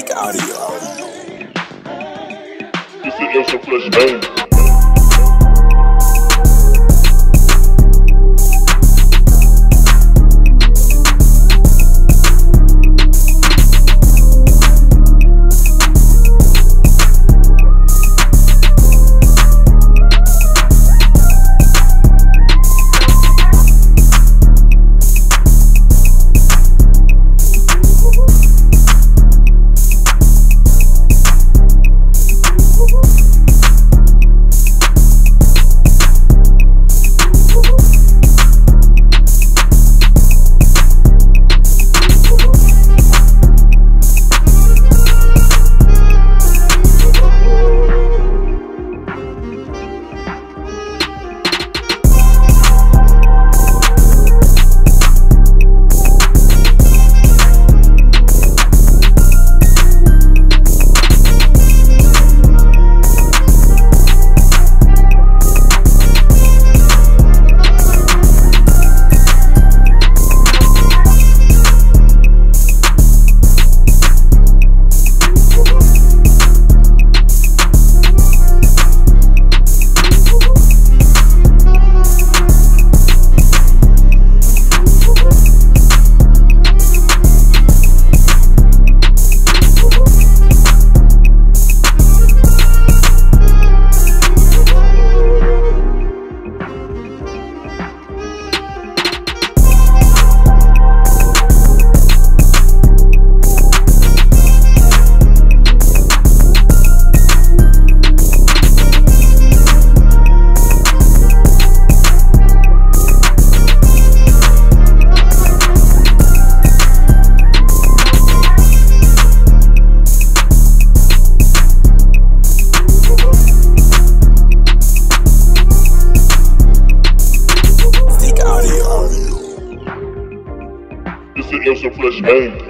Zika Audio. Esse é o seu flashbang. Zika Audio. Esse